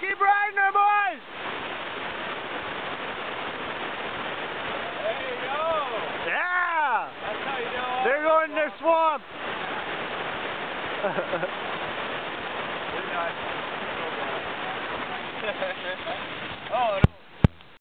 Keep riding there, boys! There you go. Yeah! That's how you know. They're going in their swamp. Good night.